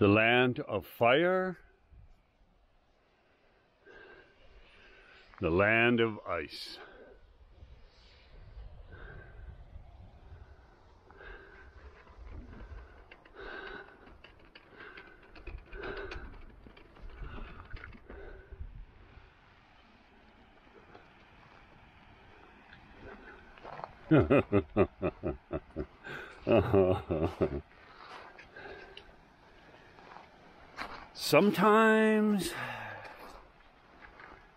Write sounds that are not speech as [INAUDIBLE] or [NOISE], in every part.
The land of fire. The land of ice. [LAUGHS] Sometimes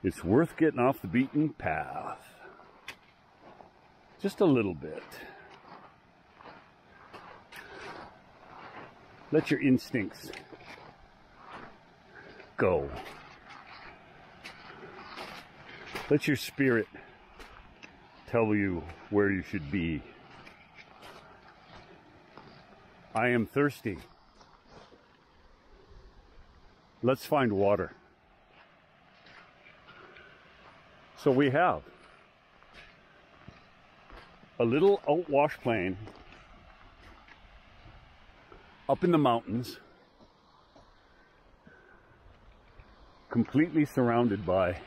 it's worth getting off the beaten path. Just a little bit. Let your instincts go. Let your spirit tell you where you should be. I am thirsty. Let's find water. So we have a little outwash plain up in the mountains, completely surrounded by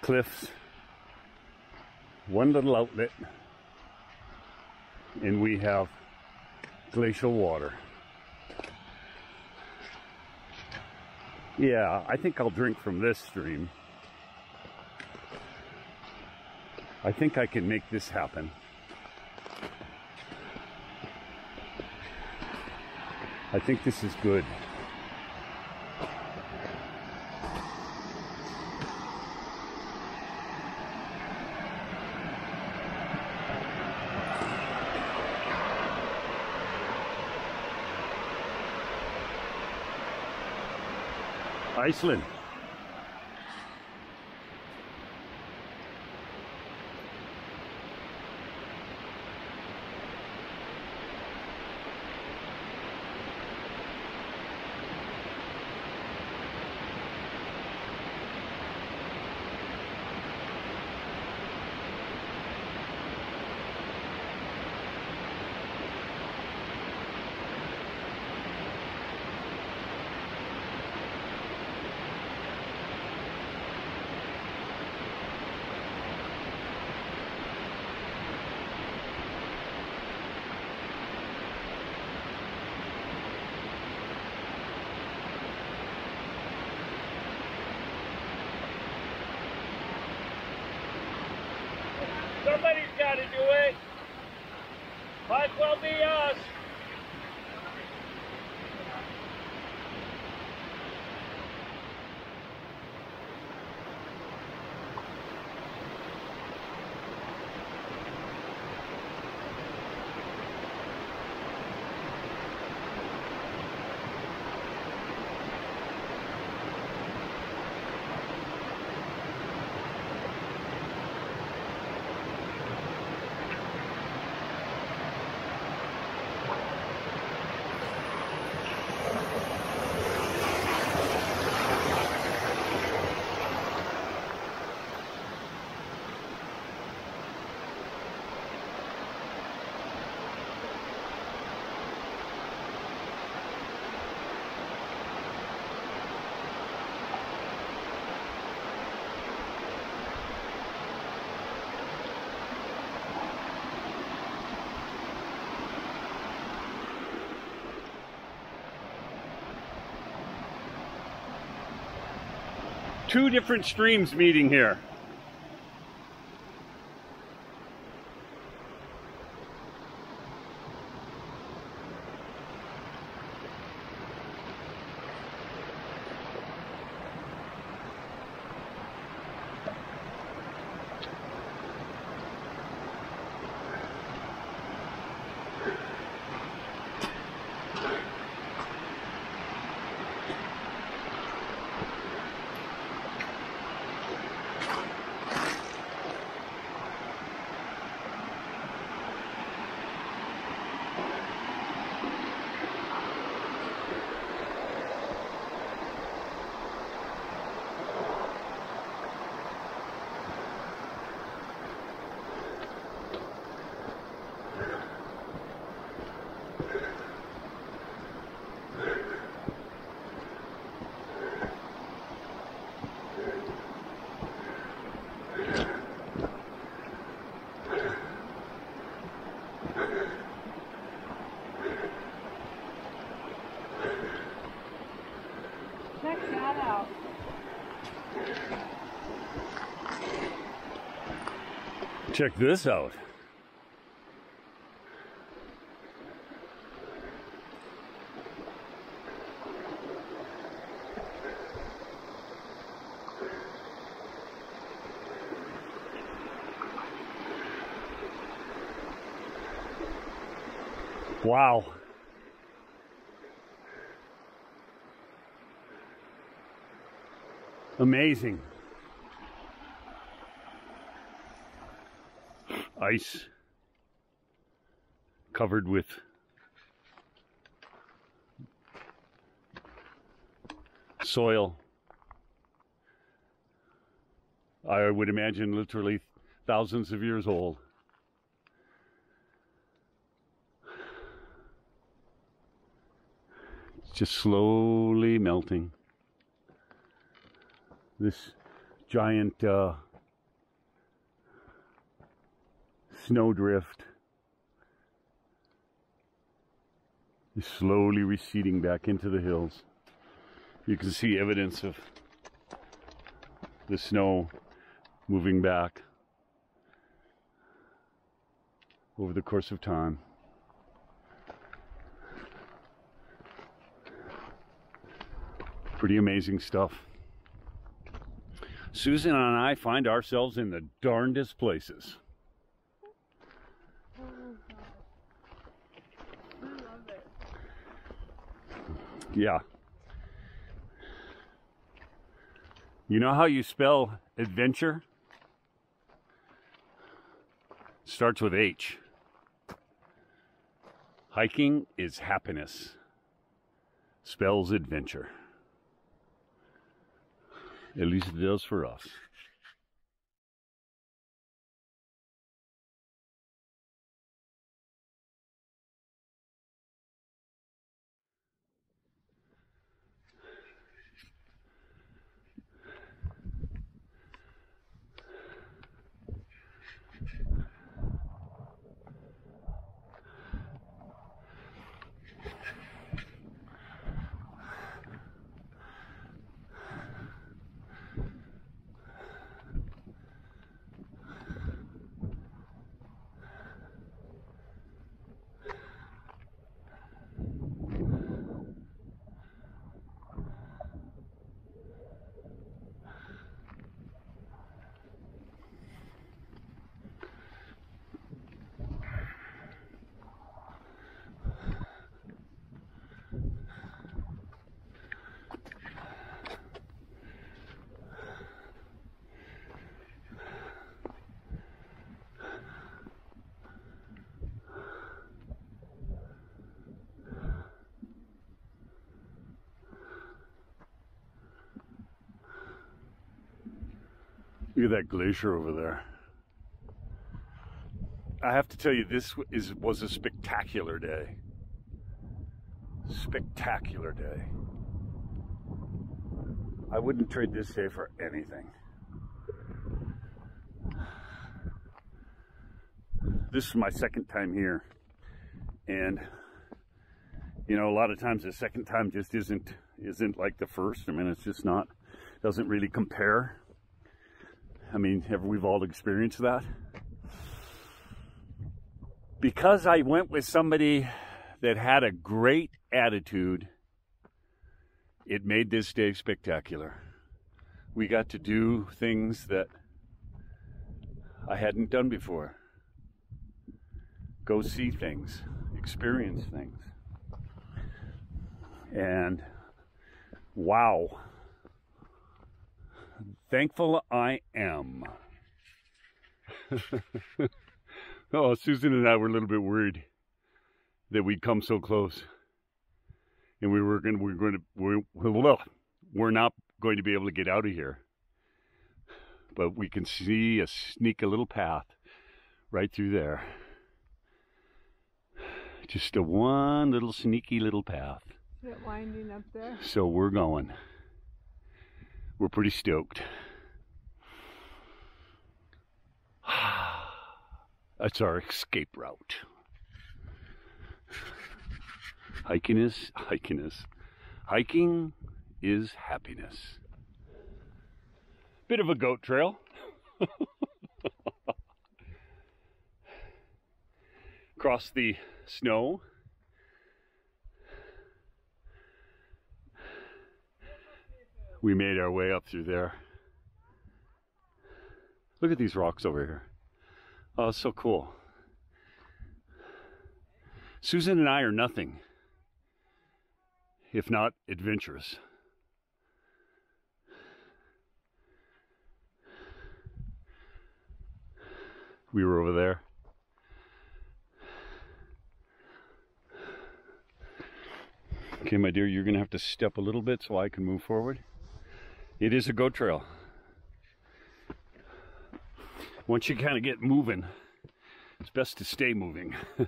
cliffs, one little outlet, and we have glacial water. Yeah, I think I'll drink from this stream. I think I can make this happen. I think this is good. Iceland. Somebody's got to do it. Might well be us. Two different streams meeting here. Check this out. Wow. Amazing. Ice covered with soil. I would imagine literally thousands of years old. It's just slowly melting. This giant uh, snowdrift is slowly receding back into the hills. You can see evidence of the snow moving back over the course of time. Pretty amazing stuff. Susan and I find ourselves in the darndest places. I love it. Yeah. You know how you spell adventure? Starts with H. Hiking is happiness. Spells adventure. At least it does for us. Look at that glacier over there. I have to tell you, this is was a spectacular day. Spectacular day. I wouldn't trade this day for anything. This is my second time here, and you know, a lot of times the second time just isn't isn't like the first. I mean, it's just not doesn't really compare. I mean, have we've all experienced that? Because I went with somebody that had a great attitude, it made this day spectacular. We got to do things that I hadn't done before. Go see things, experience things. And wow thankful I am. [LAUGHS] oh, Susan and I were a little bit worried that we'd come so close, and we were going to, we were going to, we're, well, we're not going to be able to get out of here. But we can see a sneak a little path right through there. Just a one little sneaky little path. Is it winding up there? So we're going. We're pretty stoked. [SIGHS] That's our escape route. Hiking is hiking is hiking is happiness. Bit of a goat trail. [LAUGHS] Across the snow. We made our way up through there. Look at these rocks over here. Oh, so cool. Susan and I are nothing if not adventurous. We were over there. Okay, my dear, you're going to have to step a little bit so I can move forward. It is a goat trail. Once you kind of get moving, it's best to stay moving. [LAUGHS]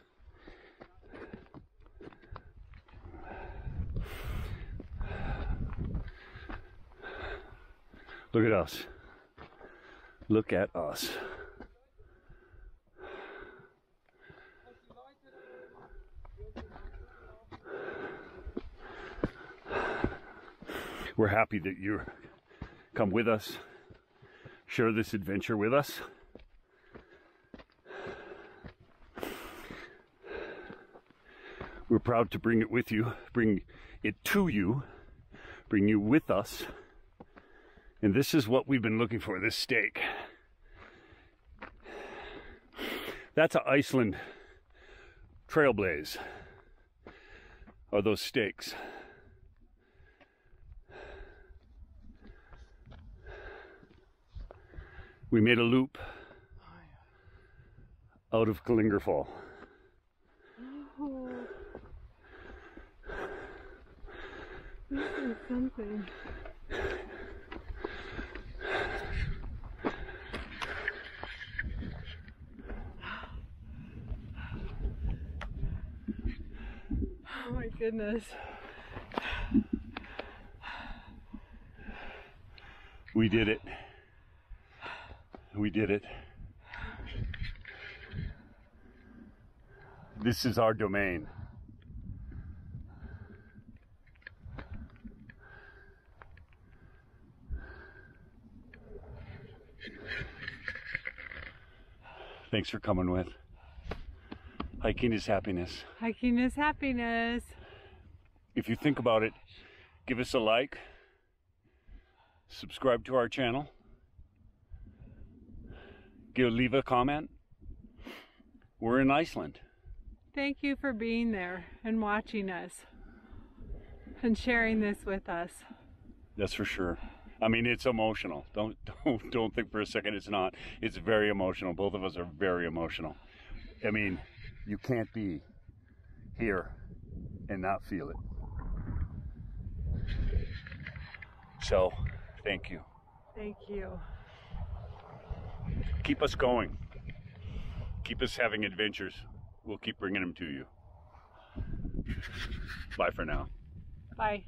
Look at us. Look at us. We're happy that you come with us, share this adventure with us. We're proud to bring it with you, bring it to you, bring you with us. And this is what we've been looking for this stake. That's an Iceland trailblaze, are those stakes. We made a loop out of Kerlingarfjoll. Oh. This is something. Oh my goodness. We did it. We did it. This is our domain. Thanks for coming with. Hiking is happiness. Hiking is happiness. If you think about it, give us a like, subscribe to our channel, give leave a comment. We're in Iceland. Thank you for being there and watching us and sharing this with us. That's for sure. I mean, it's emotional. [LAUGHS] Don't don't don't think for a second it's not. It's very emotional. Both of us are very emotional. I mean, you can't be here and not feel it. So, thank you. Thank you. Keep us going. Keep us having adventures. We'll keep bringing them to you. Bye for now. Bye.